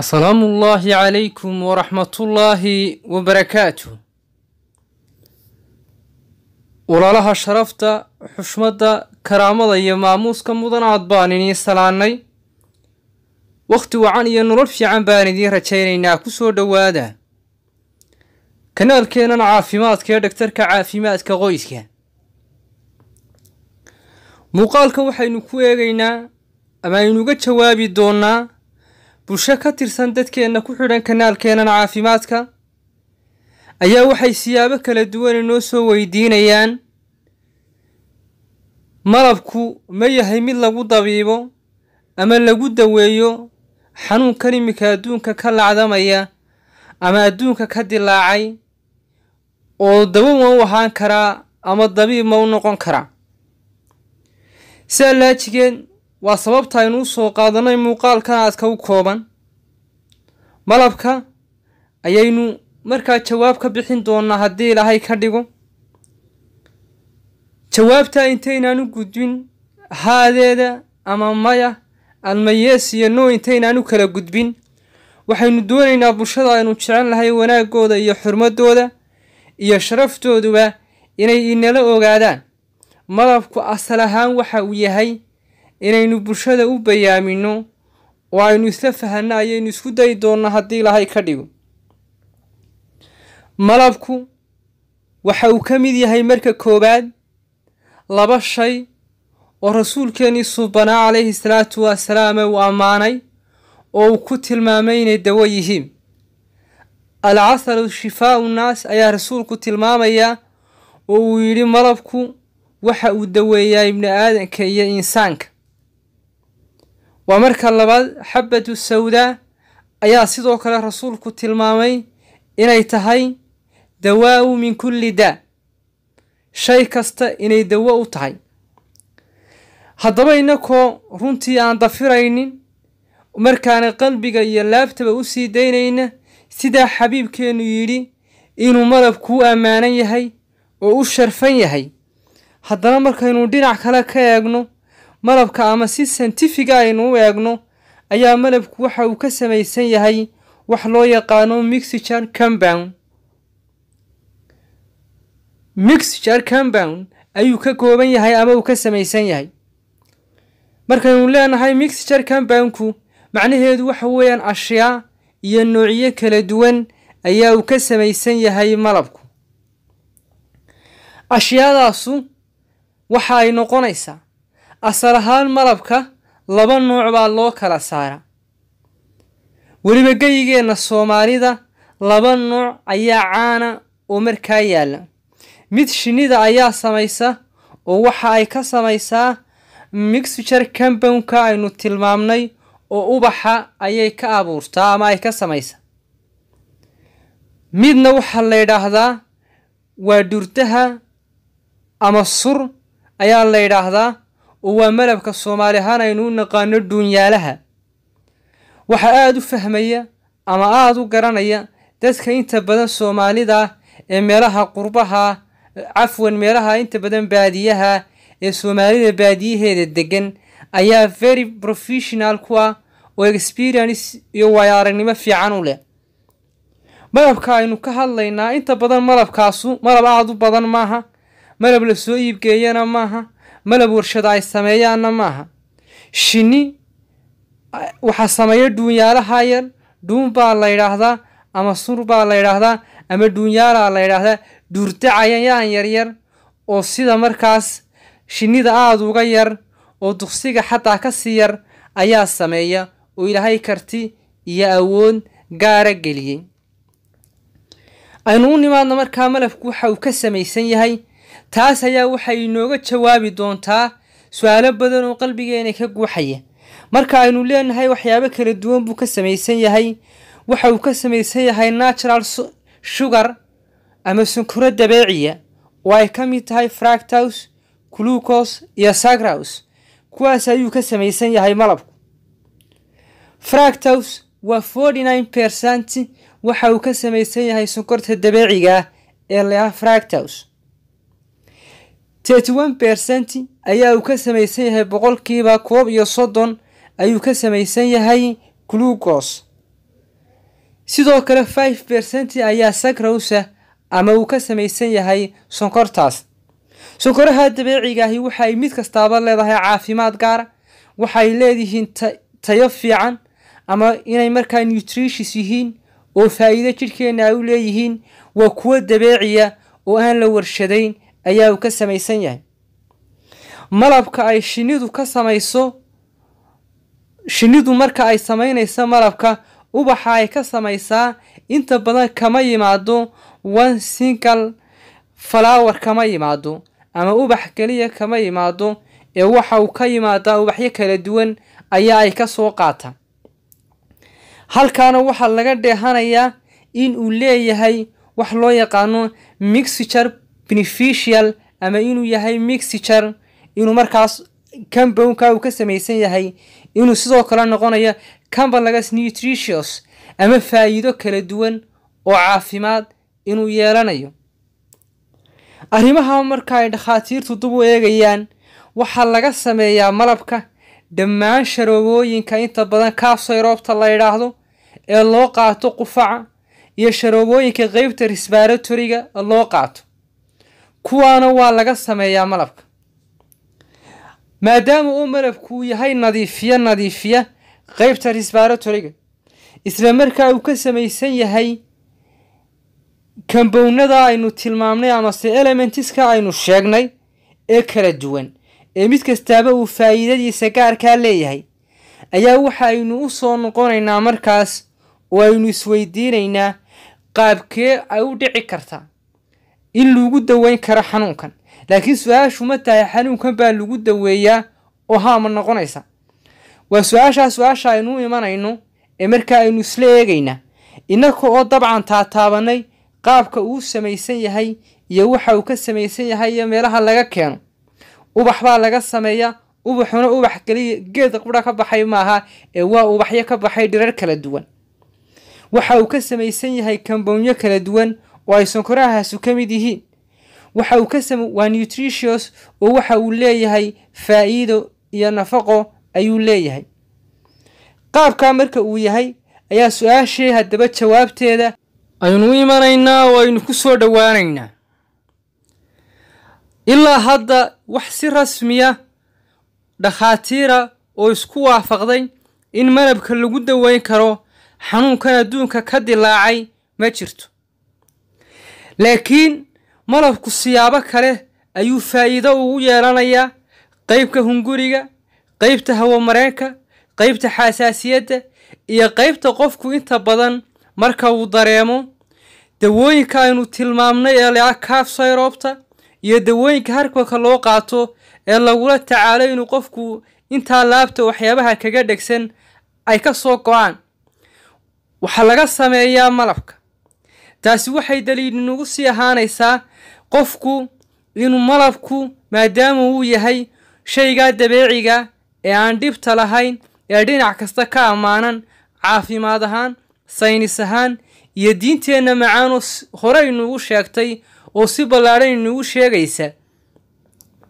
asalaamu ullaahi calaykum waraxmatullaahi wabarakaatuh walaalaha sharafta xushmadda karaamada iyo maamuuska mudan aad baan idiin salaannay wakhti wacan iyo nolol fiican baan idiin rajaynaynaa ku soo dhowaada. Kanaalkeennan caafimaadka ee dhagtarka caafimaadka qoyska. Muuqaalkan waxaynu ku eegaynaa ama aynuga jawaabi doonnaa bulsho ka tirsan dadkeenna ku xidhan kanaalkeennan caafimaadka? Ayaa waxay siyaabo kala duwan inoo soo weydiinayaan? Malabku ma yahay mid lagu dabiibo ama lagu daweeyo xanuunkan iminka adduunka ka lacdamaya ama adduunka ka dilaacay? Oo daba ma u ahaan karaa ama dabiib ma u noqon karaa? Sidaa laajigeed waa sababta aynu u soo qaadanay muuqaalkan aadka u kooban. Malabka ayaynu markaa jawaab ka bixin doonnaa haddii ilaahay ka dhigo. Jawaabtaa intaynaan u gudbin haadeeda ama maya almayees iyo no intaynaan u kala gudbin. Waxaynu doonaynaa bulshada aynu jecel lahay wanaagooda iyo xurmadooda iyo sharaftooduba inay inala ogaadaan. Malabku asal ahaan waxa uu yahay inaynu bulshada u bayaamino oo aynu isla fahanno ayaynu isku dayi doonnaa haddii ilaahay ka dhigo. Malabku waxa uu ka mid yahay marka koowaad laba shay oo rasuulkeennii subanaa calayhi salaatu wasalaam uu ammaanay oo uu ku tilmaamay inay dawo yihiin. Alcasalu shifaau nnaas ayaa rasuulku tilmaamayaa oo uu yidhi malabku waxa uu daweeyaa ibni aadanka iyo insaanka waa marka labaad xabatu sawdaa ayaa sidoo kale rasuulku tilmaamay inay tahay dawaa'u min kulli daa shay kasta inay dawo u tahay. Haddaba innakoo runtii aan dafiraynin markaana qalbiga iyo laabtaba u sii daynayna sidaa xabiibkeennu yidhi inuu malabku u ammaanan yahay oo u sharfan yahay. Haddana markaynu dhinac kale ka eegno malabka ama si saintifiga aynu u eegno ayaa malabku waxa uu ka samaysan yahay wax loo yaqaano mixture compound. Mixture compound ayuu ka kooban yahay ama uu ka samaysan yahay. Markaynu leenahay mixture compoundku macnaheedu waxa weeyaan ashyaa iyo noocyo kala duwan ayaa uu ka samaysan yahay malabku. Ashyaadaasu waxa ay noqonaysaa asal ahaan malabka laba nooc baa loo kala saaraa. Weliba geyigeenna soomaalida laba nooc ayaa caana oo markaa yaalla. Mid shinnida ayaa samaysa oo waxa ay ka samaysaa mixture compoundka aynu tilmaamnay oo ubaxa ayay ka abuurtaa ama ay ka samaysaa midna waxaa la yidhaahdaa waa durdaha ama sur ayaa la yidhaahdaa oo waa malabka soomaali ahaan aynu u naqaano duunyaalaha. Waxaa aada u fahmaya ama aada u garanaya dadka inta badan soomaalida ee meelaha qurbaha cafwan meelaha inta badan baadiyaha ee soomaalida baadiyaheeda degan ayaa very professional ku ah oo experience iyo waayo aragnimo fiican u leh. Malabka aynu ka hadlaynaa inta badan malabkaasu malab aada u badan maaha malab la soo iibgeeyana maaha malab warshada ay sameeyaanna maaha. Shinni waxaa sameeya dhuunyaalaha yar dhuun baa la yidhaahdaa ama sur baa la yidhaahdaa ama dhuunyaalaa la yidhaahdaa dhuurta cayayaan yaryar oo sida markaas shinnida aada uga yar oo duqsiga xataa ka sii yar ayaa sameeya oo ilaahay karti iyo awood gaara geliyey. Aynu u nimaadna markaa malabku waxa uu ka samaysan yahay taas ayaa waxay inooga jawaabi doontaa su'aalo badan oo qalbigeena ka guuxaya marka aynu leenahay waxyaabo kala duwan buu ka samaysan yahay waxa uu ka samaysan yahay natural sugar ama sunkuro dabeeciya oo ay ka mid tahay fractous glucos iyo sagraus kuwaas ayuu ka samaysan yahay malabku. Fractous waa forty nine percent waxa uu ka samaysan yahay sonkorta dabeeciga ee leha fractous thirty one percent ayaa uu ka samaysan yahay boqolkiiba koob iyo soddon ayuu ka samaysan yahay glucos sidoo kale five percent ayaa sagrowsa ama uu ka samaysan yahay sonkortaas. Sonkoraha dabeeciga ahi waxay mid kastaaba leedahay caafimaad gaara waxay leedihiin tayo fiican ama inay markaa nutritious yihiin oo faa'iido jidhkeenna ay u leeyihiin waa kuwo dabeeciya oo aan la warshadayn ayaa uu ka samaysan yahay. Malabka ay shinnidu ka samayso shinnidu marka ay samaynayso malabka ubaxa ay ka samaysaa inta badan kama yimaado one single flower kama yimaado ama ubax keliya kama yimaado ee waxa uu ka yimaadaa ubaxyo kala duwan ayaa ay ka soo qaataan halkaana waxaa laga dheehanayaa in uu leeyahay wax loo yaqaano mixture beneficial ama inuu yahay mixture inuu markaas compoundka uu ka samaysan yahay inuu sidoo kale noqonayo combalagas nutritious ama faa'iido kala duwan oo caafimaad inuu yeelanayo. Arrimaha marka ay dhakhaatiirtu dub u eegayaan waxaa laga sameeyaa malabka dhammaan sharoobooyinka inta badan kaafsayroobta la yidhaahdo ee loo qaato qufaca iyo sharoobooyinka qeybta resbaratoriga loo qaato kuwaana waa laga sameeyaa malabka. Maadaama uu malabku yahay nadiifiya nadiifiya qeybta resbaratoriga isla markaa uu ka samaysan yahay kambownada aynu tilmaamnay amase elementiska aynu sheegnay ee kala duwan ee mid kastaaba uu faa'iidadiisa gaarkaa leeyahay ayaa waxa aynu u soo noqonaynaa markaas oo aynu isweydiinaynaa qaabkee ay u dhici kartaa in lagu daweyn karo xanuunkan. Laakiin su'aashu ma tahay xanuunkan baa lagu daweeyaa oo haama noqonaysa. Waa su'aashaa su'aasha aynu imanayno ee markaa aynu isla eegaynaa innaka oo dabcan taataabanay qaabka uu samaysan yahay iyo waxa uu ka samaysan yahay iyo meelaha laga keeno. Ubax baa laga sameeyaa ubaxuna ubax keliya geed qudha ka baxay maaha ee waa ubaxyo ka baxay dhirar kala duwan. Waxa uu ka samaysan yahay kambownyo kala duwan oo ay sonkorahaasu ka mid yihiin waxa uu ka sam waa nutritious oo waxa uu leeyahay faa'iido iyo nafaqo ayuu leeyahay. Qaabkaa marka uu yahay ayaa su'aashii haddaba jawaabteeda. Aynu imanaynaa oo aynu ku soo dhowaanaynaa ilaa hadda wax si rasmiya dhakhaatiira oo isku waafaqday in malabka lagu daweyn karo xanuunkan adduunka ka dilaacay ma jirto laakiin malabku siyaabo kale ayuu faa'iido ugu yeelanayaa qeybka hunguriga qeybta hawamareenka qeybta xasaasiyadda iyo qeybta qofku inta badan marka uu dareemo. Dawooyinka aynu tilmaamnay ee lea kaafsayroobta iyo dawooyinka harkaka loo qaato ee lagula tacaalo inuu qofku intaa laabta waxyaabaha kaga dhegsan ay ka soo go'aan. Waxaa laga sameeyaa malabka taasi waxay daliilinugu sii ahaanaysaa qofku inuu malabku maadaama uu yahay shaygaa dabeeciga ee aan dhibta lahayn ee dhinac kasta ka ammaanan caafimaad ahaan saynis ahaan iyo diinteenna macaanoo hore inugu sheegtay oo si ballaadhan inugu sheegaysa.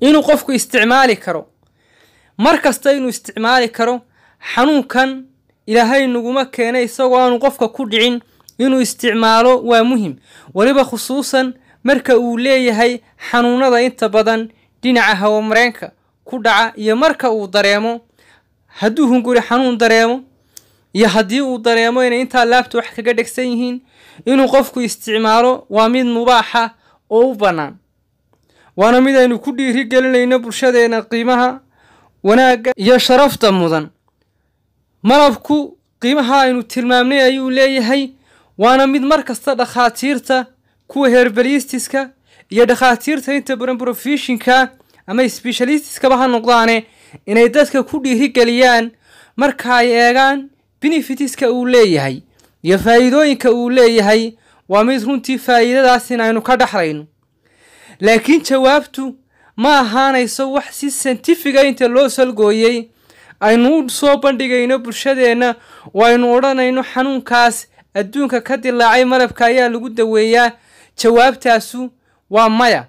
Inuu qofku isticmaali karo. Mar kasta inuu isticmaali karo xanuunkan ilaahay naguma keenay isagoo aanu qofka ku dhicin inuu isticmaalo waa muhiim. Weliba khusuusan marka uu leeyahay xanuunada inta badan dhinaca hawamareenka ku dhaca iyo marka uu dareemo hadduu hunguri xanuun dareemo iyo haddii uu dareemo inay intaa laabta wax kaga dhegsan yihiin inuu qofku isticmaalo waa mid mubaaxa oo u bannaan. Waana mid aynu ku dhiiri gelinayno bulshadeena qiimaha wanaagga iyo sharafta mudan. Malabku qiimaha aynu tilmaamnay ayuu leeyahay waana mid mar kasta dhakhaatiirta kuwa herbalistiska iyo dhakhaatiirta inta badan brofeshinka ama sbeshalistiskaba ha noqdaane inay dadka ku dhiirigeliyaan marka ay eegaan benefitiska uu leeyahay iyo faa'iidooyinka uu leeyahay waa mid runtii faa'iidadaas in aynu ka dhexlayno laakiin jawaabtu ma ahaanayso wax si saintifiga inta loo salgooyey. Aynu u soo bandhigayno bulshadeenna oo aynu odhanayno xanuunkaas adduunka ka dilaacay malabka ayaa lagu daweeyaa jawaabtaasu waa maya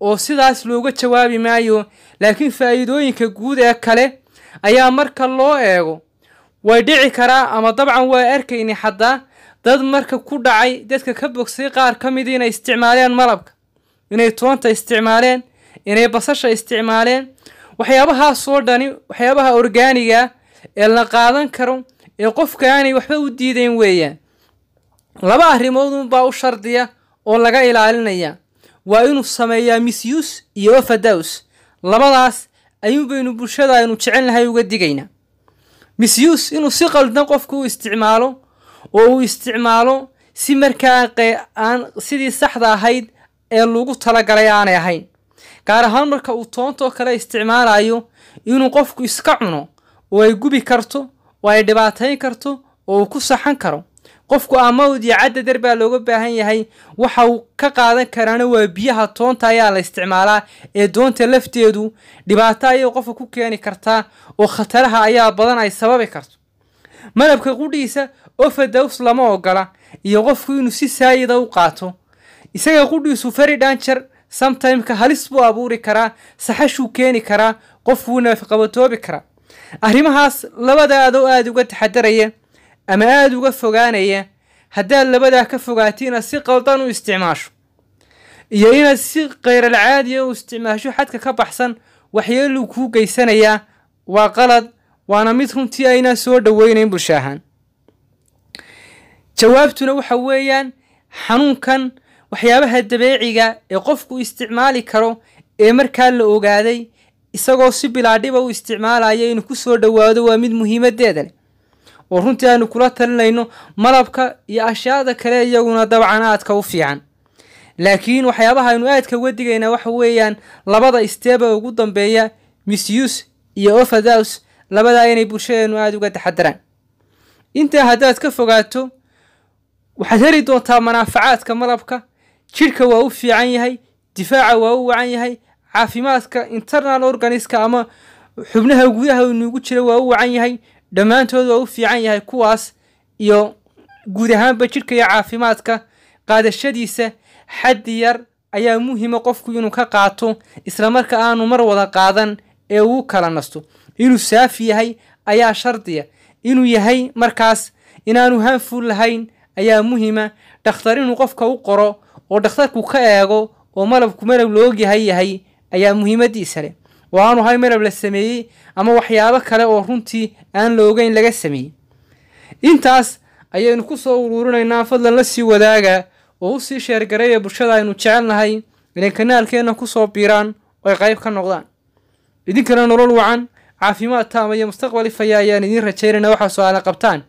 oo sidaas looga jawaabi maayo laakiin faa'iidooyinka guud ee kale ayaa marka loo eego way dhici karaa ama dabcan waa arkaynay xataa dad marka ku dhacay dadka ka bogsay qaar ka mid inay isticmaaleen malabka inay toonta isticmaaleen inay basasha isticmaaleen waxyaabahaasoo dhani waxyaabaha orgaaniga ee la qaadan karo ee qofka aanay waxba u diidayn weeyaan laba arrimoodunbaa u shardiya oo laga ilaalinaya. Waa inuu sameeyaa misyus iyo ofadaws labadaas ayuun baynu bulshada aynu jecelnahay uga digaynaa misyus inuu si qaldan qofku u isticmaalo oo uu isticmaalo si markaa aan sidii saxda ahayd ee lagu talagalay aanay ahayn. Gaar ahaan marka uu toontoo kale isticmaalayo inuu qofku iska cuno oo ay gubi karto oo ay dhibaatayn karto oo uu ku saxan karo qofku amawd iyo cadadar baa looga baahan yahay. Waxa uu ka qaadan karaana waa biyaha toonta ayaa la isticmaalaa ee doonta lafteedu dhibaato ayay qofka ku keeni kartaa oo khataraha ayaa badan ay sababi karto. Malabka qudhiisa ofadows lama ogola iyo qofku inuu si saayida u qaato. Isaga qudhiisu fari dhanjar sometimeka halis buu abuuri karaa saxashuu keeni karaa qof wuu naafqabatoobi karaa. Arrimahaas labada adoo aada uga taxadaraya ama aada uga fogaanaya haddaad labadaa ka fogaato inaad si qaldan u isticmaasho iyo inaad si kheyral caadiya u isticmaasho xadka ka baxsan waxyeeluu kuu geysanayaa waa qalad waana mid runtii aynaan soo dhoweynayn bulsho ahaan jawaabtuna waxa weeyaan xanuunkan waxyaabaha dabeeciga ee qofku isticmaali karo ee markaa la ogaaday isagoo si bilaadhiba u isticmaalaya inuu ku soo dhowaado waa mid muhiimadeeda leh oo runtii aanu kula talinayno malabka iyo ashyaada kale iyaguna dabcan aadka u fiican. Laakiin waxyaabaha aynu aadka uga digaynaa waxa weeyaan labada isteeba ugu dambeeya misyus iyo ofadaws labadaa inay bulshadeenu aada uga taxadaraan intaa haddaad ka fogaato waxaad heli doontaa manaafacaadka malabka jidhka waa u fiican yahay difaaca waa u wacan yahay caafimaadka internal organiska ama xubnaha gudaha inuugu jira waa u wacan yahay dhammaantood waa u fiican yahay kuwaas iyo guud ahaanba jidhka iyo caafimaadka qaadashadiisa xaddi yar ayaa muhiima qofku inuu ka qaato islamarka aanu mar wada qaadan ee uu kala nasto. Inuu saafi yahay ayaa shardiya inuu yahay markaas inaanu hanfuul lahayn ayaa muhiima dhakhtar inuu qofka u qoro oo dhakhtarku ka eego oo malabku malab la ogyahay yahay ayaa muhiimadiisa leh oo aanu hay malab la sameeyey ama waxyaabo kale oo runtii aan la ogeyn laga sameeyey. Intaas ayaynu ku soo uruurinaynaa fadlan la sii wadaaga oo u sii sheergareeya bulshada aynu jecelnahay inay kanaalkeenna ku soo biiraan oo ay qayb ka noqdaan. Idinkana nolol wacan caafimaad taama iyo mustaqbal ifaya ayaan idiin rajaynayna waxaa su'aala qabtaan.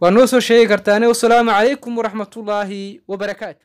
Waa noo soo sheegi kartaane wasalaamu calaykum waraxmatullaahi wabarakaatu